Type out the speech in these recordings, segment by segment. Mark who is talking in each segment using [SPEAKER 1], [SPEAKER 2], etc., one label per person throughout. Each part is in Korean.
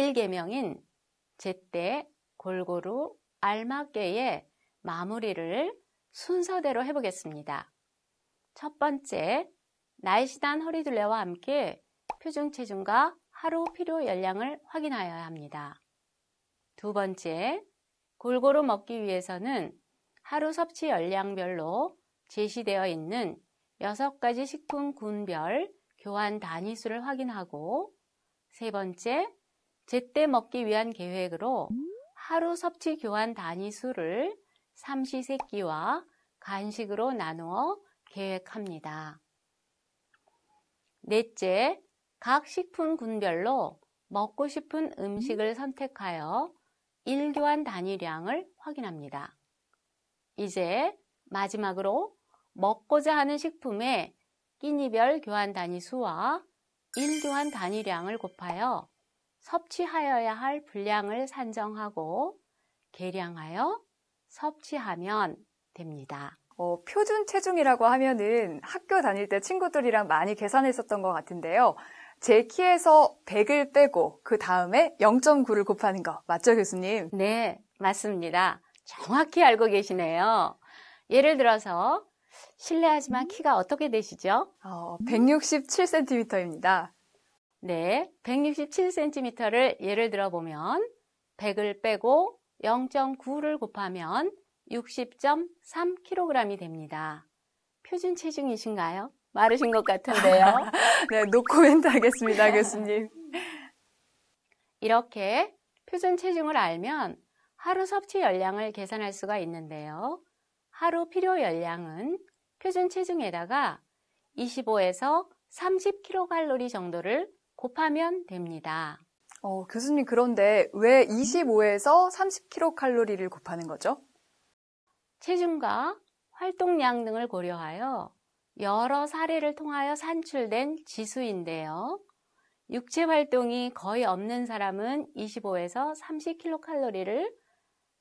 [SPEAKER 1] 제1계명인 제때 골고루 알맞게의 마무리를 순서대로 해보겠습니다. 첫 번째, 날씬한 허리둘레와 함께 표준 체중과 하루 필요 열량을 확인하여야 합니다. 두 번째, 골고루 먹기 위해서는 하루 섭취 열량별로 제시되어 있는 6가지 식품 군별 교환 단위수를 확인하고 세 번째, 제때 먹기 위한 계획으로 하루 섭취 교환 단위 수를 삼시세끼와 간식으로 나누어 계획합니다. 넷째, 각 식품 군별로 먹고 싶은 음식을 선택하여 1교환 단위량을 확인합니다. 이제 마지막으로 먹고자 하는 식품의 끼니별 교환 단위 수와 1교환 단위량을 곱하여 섭취하여야 할 분량을 산정하고 계량하여 섭취하면 됩니다.
[SPEAKER 2] 어, 표준 체중이라고 하면은 학교 다닐 때 친구들이랑 많이 계산했었던 것 같은데요. 제 키에서 100을 빼고 그 다음에 0.9를 곱하는 거 맞죠, 교수님?
[SPEAKER 1] 네, 맞습니다. 정확히 알고 계시네요. 예를 들어서 실례하지만 키가 어떻게 되시죠?
[SPEAKER 2] 어, 167cm입니다.
[SPEAKER 1] 네, 167cm를 예를 들어 보면 100을 빼고 0.9를 곱하면 60.3kg이 됩니다. 표준 체중이신가요? 마르신 것 같은데요.
[SPEAKER 2] 네, 노코멘트 하겠습니다, 교수님.
[SPEAKER 1] 이렇게 표준 체중을 알면 하루 섭취 열량을 계산할 수가 있는데요. 하루 필요 열량은 표준 체중에다가 25에서 30kcal 정도를 곱하면 됩니다.
[SPEAKER 2] 어, 교수님 그런데 왜 25에서 30kcal를 곱하는 거죠?
[SPEAKER 1] 체중과 활동량 등을 고려하여 여러 사례를 통하여 산출된 지수인데요. 육체 활동이 거의 없는 사람은 25에서 30kcal를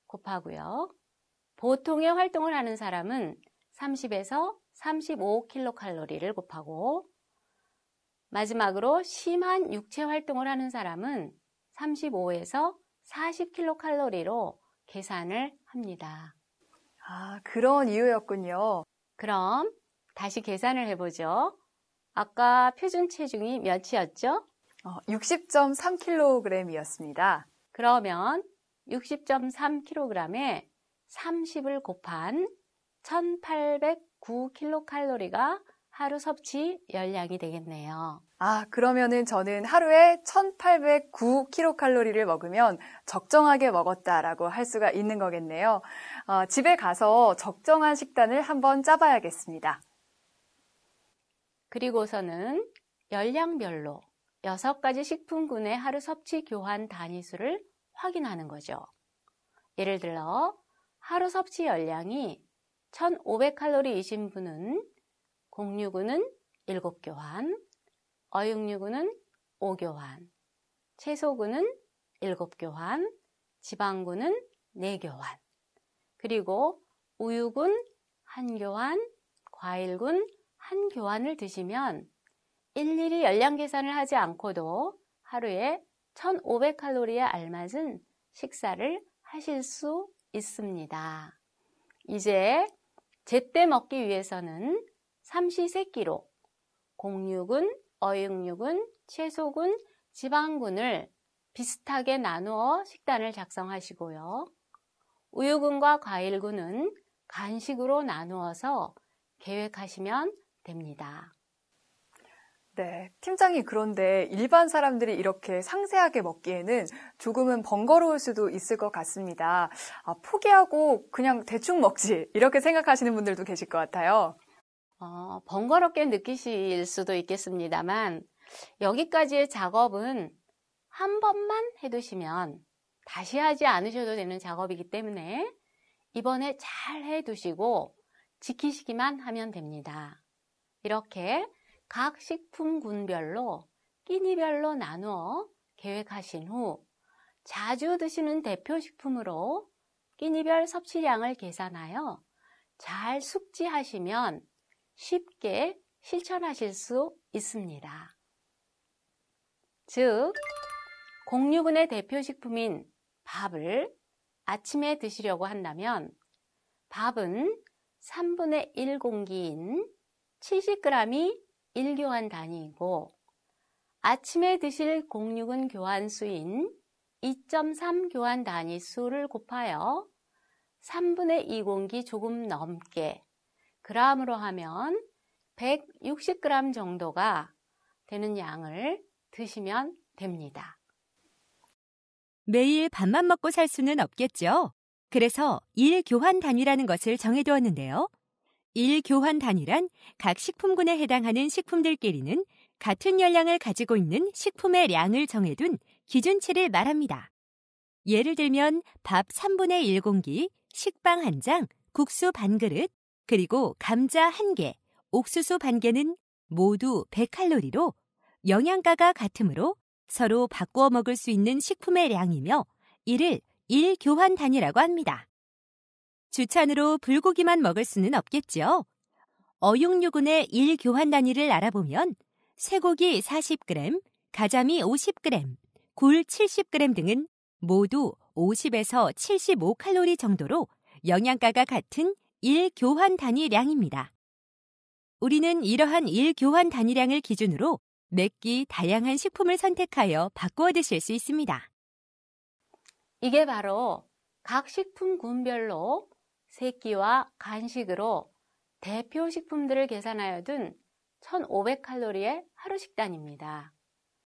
[SPEAKER 1] 곱하고요. 보통의 활동을 하는 사람은 30에서 35kcal를 곱하고 마지막으로 심한 육체 활동을 하는 사람은 35에서 40kcal로 계산을 합니다.
[SPEAKER 2] 아, 그런 이유였군요.
[SPEAKER 1] 그럼 다시 계산을 해보죠. 아까 표준 체중이 몇이었죠?
[SPEAKER 2] 어, 60.3kg이었습니다.
[SPEAKER 1] 그러면 60.3kg에 30을 곱한 1809kcal가 하루 섭취 열량이 되겠네요.
[SPEAKER 2] 아, 그러면은 저는 하루에 1809kcal를 먹으면 적정하게 먹었다라고 할 수가 있는 거겠네요. 어, 집에 가서 적정한 식단을 한번 짜봐야겠습니다.
[SPEAKER 1] 그리고서는 열량별로 6가지 식품군의 하루 섭취 교환 단위수를 확인하는 거죠. 예를 들어 하루 섭취 열량이 1500칼로리이신 분은 공유구는 7교환, 어육류구는 5교환, 채소구는 7교환, 지방구는 4교환, 그리고 우유군 1교환, 과일군 1교환을 드시면 일일이 열량 계산을 하지 않고도 하루에 1500칼로리에 알맞은 식사를 하실 수 있습니다. 이제 제때 먹기 위해서는 삼시세끼로 공육은, 어육육은, 채소군, 지방군을 비슷하게 나누어 식단을 작성하시고요. 우유군과 과일군은 간식으로 나누어서 계획하시면 됩니다.
[SPEAKER 2] 네, 팀장이 그런데 일반 사람들이 이렇게 상세하게 먹기에는 조금은 번거로울 수도 있을 것 같습니다. 아, 포기하고 그냥 대충 먹지 이렇게 생각하시는 분들도 계실 것 같아요.
[SPEAKER 1] 어, 번거롭게 느끼실 수도 있겠습니다만 여기까지의 작업은 한 번만 해두시면 다시 하지 않으셔도 되는 작업이기 때문에 이번에 잘 해두시고 지키시기만 하면 됩니다. 이렇게 각 식품군별로 끼니별로 나누어 계획하신 후 자주 드시는 대표 식품으로 끼니별 섭취량을 계산하여 잘 숙지하시면 쉽게 실천하실 수 있습니다. 즉, 공유근의 대표 식품인 밥을 아침에 드시려고 한다면 밥은 3분의 1 공기인 70g이 1교환 단위이고 아침에 드실 공유근 교환 수인 2.3 교환 단위 수를 곱하여 3분의 2 공기 조금 넘게 g으로 하면 160g 정도가 되는 양을 드시면 됩니다.
[SPEAKER 3] 매일 밥만 먹고 살 수는 없겠죠. 그래서 1교환 단위라는 것을 정해두었는데요. 1교환 단위란 각 식품군에 해당하는 식품들끼리는 같은 열량을 가지고 있는 식품의 량을 정해둔 기준치를 말합니다. 예를 들면 밥 3분의 1공기, 식빵 1장, 국수 반 그릇, 그리고 감자 1개, 옥수수 반개는 모두 100칼로리로 영양가가 같으므로 서로 바꾸어 먹을 수 있는 식품의 양이며 이를 1교환 단위라고 합니다. 주찬으로 불고기만 먹을 수는 없겠죠. 어육류군의 1교환 단위를 알아보면 쇠고기 40g, 가자미 50g, 굴 70g 등은 모두 50에서 75칼로리 정도로 영양가가 같은 1교환 단위량입니다. 우리는 이러한 1교환 단위량을 기준으로 맵기 다양한 식품을 선택하여 바꾸어 드실 수 있습니다.
[SPEAKER 1] 이게 바로 각 식품군별로 세끼와 간식으로 대표 식품들을 계산하여 둔 1500칼로리의 하루 식단입니다.